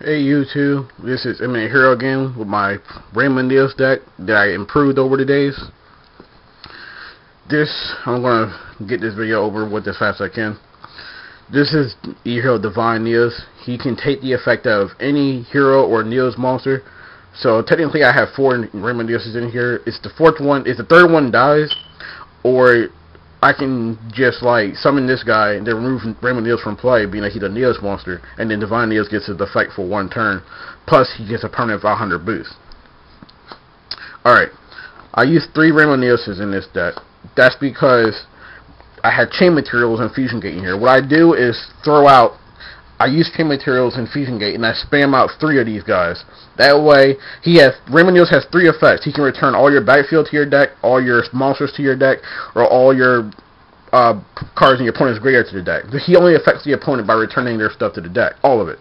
Hey YouTube, this is Eminent Hero again with my Rainbow Neos deck that I improved over the days. This, I'm going to get this video over with as fast as I can. This is E-Hero Divine Neos. He can take the effect of any hero or Neos monster. So technically I have four Rainbow Neos in here. It's the fourth one, if the third one dies, or I can just like summon this guy and then remove Rainbow Neos from play, being that he's a Neos monster, and then Divine Neos gets his effect for one turn, plus he gets a permanent 500 boost. Alright, I used three Rainbow Neoses in this deck. That's because I had chain materials and fusion gate in here. What I do is throw out I use chain materials in Fusion Gate, and I spam out three of these guys. That way, he has Neos has three effects. He can return all your backfield to your deck, all your monsters to your deck, or all your uh, cards in your opponent's graveyard to the deck. He only affects the opponent by returning their stuff to the deck, all of it.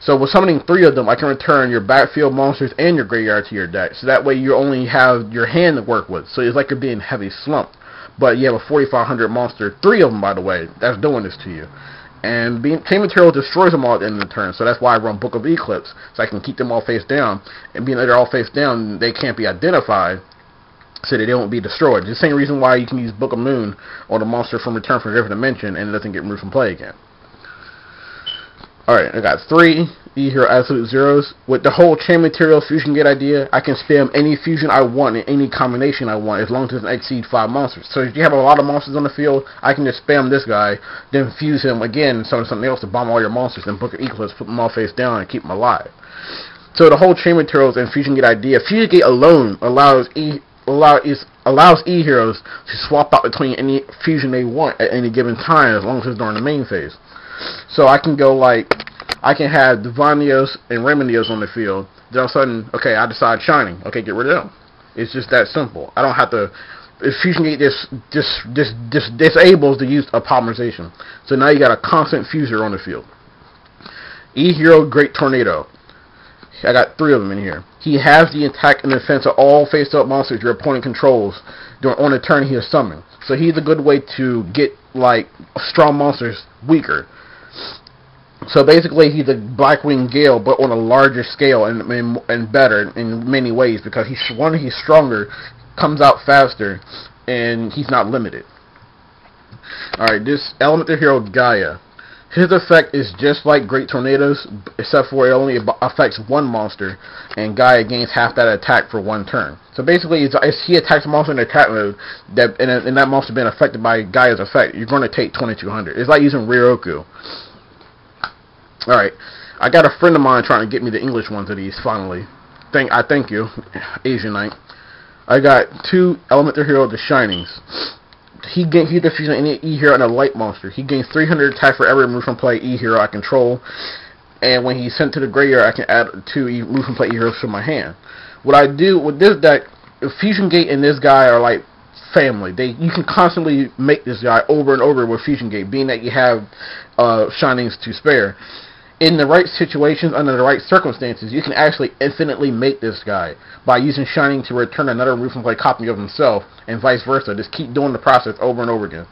So with summoning three of them, I can return your backfield monsters and your graveyard to your deck. So that way you only have your hand to work with. So it's like you're being heavy slumped. But you have a 4500 monster, three of them by the way, that's doing this to you. And being, chain material destroys them all at the end of the turn, so that's why I run Book of Eclipse, so I can keep them all face down. And being that they're all face down, they can't be identified, so that they won't be destroyed. The same reason why you can use Book of Moon on the monster from Return from a Different Dimension, and it doesn't get removed from play again. Alright, I got three E-Hero Absolute Zeros. With the whole chain material fusion gate idea, I can spam any fusion I want in any combination I want as long as it doesn't exceed five monsters. So if you have a lot of monsters on the field, I can just spam this guy, then fuse him again so something else to bomb all your monsters, then book an Eclipse, put them all face down, and keep them alive. So the whole chain materials and fusion gate idea, fusion gate alone allows E allow is allows E heroes to swap out between any fusion they want at any given time as long as it's during the main phase. So I can go like, I can have Divine Neos and Neos on the field. Then all of a sudden, okay, I decide Shining. Okay, get rid of them. It's just that simple. I don't have to. If Fusion Gate this this this this disables the use of polymerization. So now you got a constant fuser on the field. E Hero Great Tornado. I got three of them in here. He has the attack and defense of all face-up monsters your opponent controls during on a turn he is summoned. So he's a good way to get like strong monsters weaker. So basically, he's a Blackwing Gale, but on a larger scale and, and and better in many ways because he's one, he's stronger, comes out faster, and he's not limited. All right, this Elemental Hero Gaia. His effect is just like Great Tornadoes, except for it only affects one monster, and Gaia gains half that attack for one turn. So basically, it's he attacks a monster in attack mode, that and, and that monster being affected by Gaia's effect, you're going to take 2200. It's like using Ryoku. Alright, I got a friend of mine trying to get me the English ones of these, finally. Thank I thank you, Asian Knight. I got two Elemental Hero The Shinings. He gain he defeats any E hero and a light monster. He gains 300 attack for every move from play E hero I control. And when he's sent to the graveyard, I can add two e move from play E heroes to my hand. What I do with this deck, Fusion Gate and this guy are like family. They you can constantly make this guy over and over with Fusion Gate, being that you have uh, Shinings to spare in the right situations, under the right circumstances, you can actually infinitely make this guy by using Shining to return another and Play copy of himself, and vice versa. Just keep doing the process over and over again.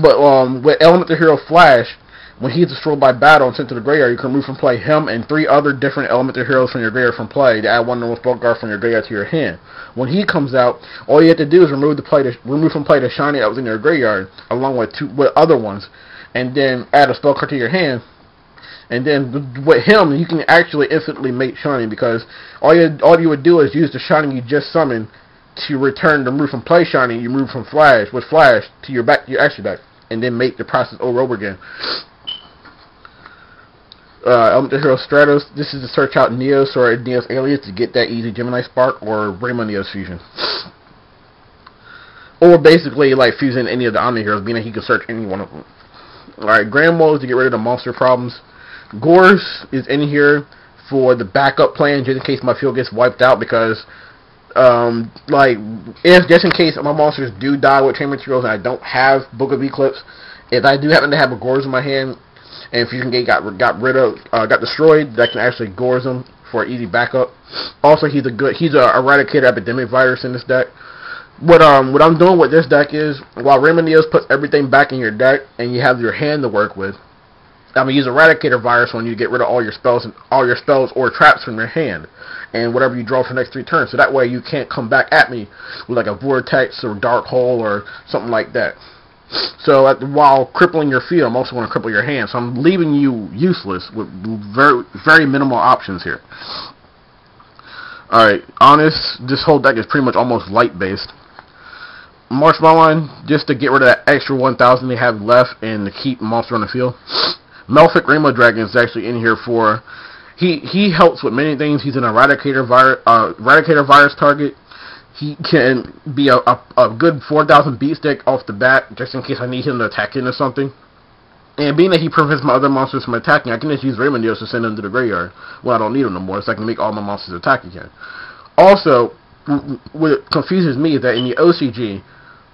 But um, with Elemental Hero Flash, when he's destroyed by battle and sent to the graveyard, you can remove from play him and three other different Elemental Heroes from your graveyard from play to add one normal spell guard from your graveyard to your hand. When he comes out, all you have to do is remove the play to, remove from play the Shiny that was in your graveyard, along with two with other ones and then add a spell card to your hand. And then with him, you can actually instantly make Shining because all you all you would do is use the Shining you just summoned to return the move from play Shining you move from Flash with Flash to your back your extra deck, and then make the process over over again. Uh, Hero Stratos. This is to search out Neos or Neos Alias to get that easy Gemini Spark or Rainbow Neos fusion. Or basically like fusing any of the Omni Heroes, meaning he can search any one of them. Alright, Grand Moles to get rid of the monster problems. Gorz is in here for the backup plan just in case my field gets wiped out because um like if just in case my monsters do die with chain materials and I don't have Book of Eclipse, if I do happen to have a Gorz in my hand and Fusion Gate got got rid of uh, got destroyed, that can actually Gorz them for easy backup. Also he's a good he's a eradicator epidemic virus in this deck what um what I'm doing with this deck is while Neos puts everything back in your deck and you have your hand to work with, I'm gonna use Eradicator virus on you to get rid of all your spells and all your spells or traps from your hand, and whatever you draw for the next three turns. So that way you can't come back at me with like a vortex or dark hole or something like that. So at, while crippling your field, I'm also going to cripple your hand. So I'm leaving you useless with very very minimal options here. Alright, honest, this whole deck is pretty much almost light based. Marshmallon just to get rid of that extra 1,000 they have left and to keep monster on the field. Malefic Rainbow Dragon is actually in here for he he helps with many things. He's an eradicator virus uh, eradicator virus target. He can be a, a, a good 4,000 beat stick off the bat, just in case I need him to attack in or something. And being that he prevents my other monsters from attacking, I can just use Rainbow to send them to the graveyard when I don't need them no more, so I can make all my monsters attack again. Also, what confuses me is that in the OCG,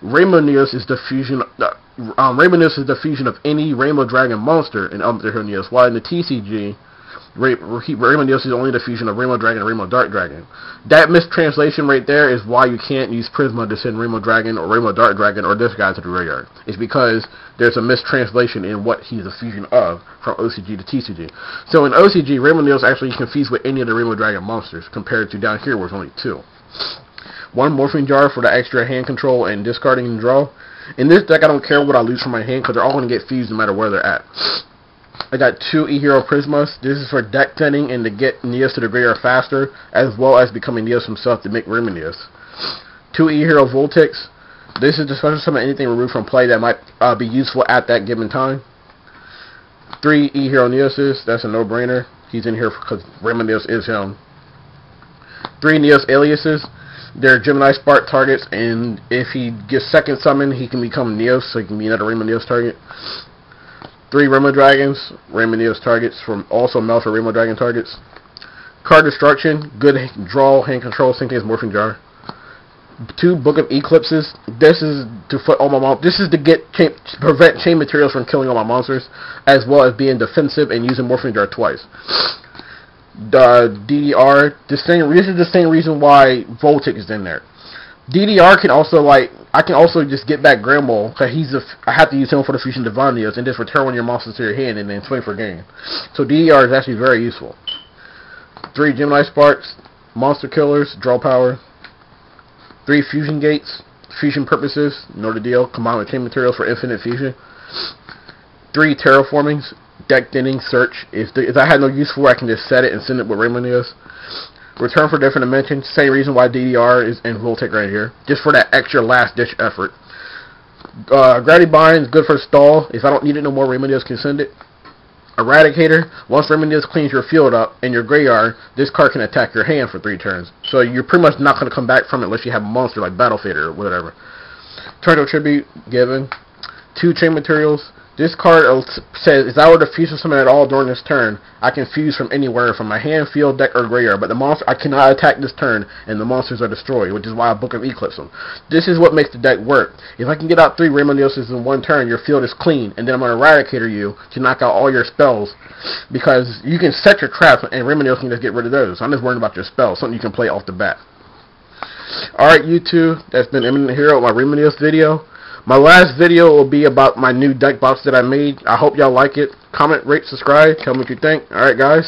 Neos is the fusion. Uh, um, Rainbow is the fusion of any Rainbow Dragon monster in Elder Neos, while in the TCG, Rainbow Neos is only the fusion of Rainbow Dragon and Rainbow Dark Dragon. That mistranslation right there is why you can't use Prisma to send Rainbow Dragon or Rainbow Dark Dragon or this guy to the graveyard. It's because there's a mistranslation in what he's a fusion of from OCG to TCG. So in OCG, Neos actually confused with any of the Rainbow Dragon monsters compared to down here where it's only two. One Morphing Jar for the extra hand control and discarding and draw. In this deck, I don't care what I lose from my hand because they're all going to get fused no matter where they're at. I got two E-Hero Prismas. This is for deck tending and to get Neos to the graveyard faster, as well as becoming Neos himself to make Rainbow Neos. Two E-Hero Voltix. This is the special summon anything removed from play that might uh, be useful at that given time. Three E-Hero Neoses. That's a no-brainer. He's in here because Rainbow Neos is him. Three Neos Aliases. They're Gemini Spark targets, and if he gets second summon, he can become Neos, so he can be another Rainbow Neos target. Three Rainbow Dragons, Rainbow Neos targets, from also Malefic Rainbow Dragon targets. Card Destruction, good draw, hand control, same thing as Morphing Jar. Two Book of Eclipses. This is to put all my mon This is to get chain, prevent chain materials from killing all my monsters, as well as being defensive and using Morphing Jar twice. The DDR, the same. This is the same reason why Voltic is in there. DDR can also like I can also just get back Grandma because he's a I have to use him for the fusion Divine Neos and just return one of your monsters to your hand and then swing for game. So DDR is actually very useful. Three Gemini Sparks, Monster Killers, draw power. Three Fusion Gates, fusion purposes, know the deal. Combine with chain materials for infinite fusion. Three Terraformings, deck thinning, search. If, the, if I had no use for it, I can just set it and send it with Rainbow Neos. Return for different dimensions. Same reason why DDR is in Voltic right here. Just for that extra last ditch effort. Uh, Gravity Bind is good for stall. If I don't need it no more, Rainbow Neos can send it. Eradicator. Once Rainbow Neos cleans your field up and your graveyard, this card can attack your hand for three turns. So you're pretty much not going to come back from it unless you have a monster like Battle Fader or whatever. Turtle Tribute given. Two chain materials. This card says, if I were to fuse with someone at all during this turn, I can fuse from anywhere, from my hand, field, deck, or graveyard. But the monster, I cannot attack this turn, and the monsters are destroyed, which is why I Book of Eclipse them. This is what makes the deck work. If I can get out three Rainbow in one turn, your field is clean, and then I'm going to Eradicator you to knock out all your spells, because you can set your traps, and Rainbow can just get rid of those. I'm just worrying about your spells, something you can play off the bat. Alright, you two, that's been Eminent Hero, my Rainbow video. My last video will be about my new deck box that I made. I hope y'all like it. Comment, rate, subscribe. Tell me what you think. Alright, guys.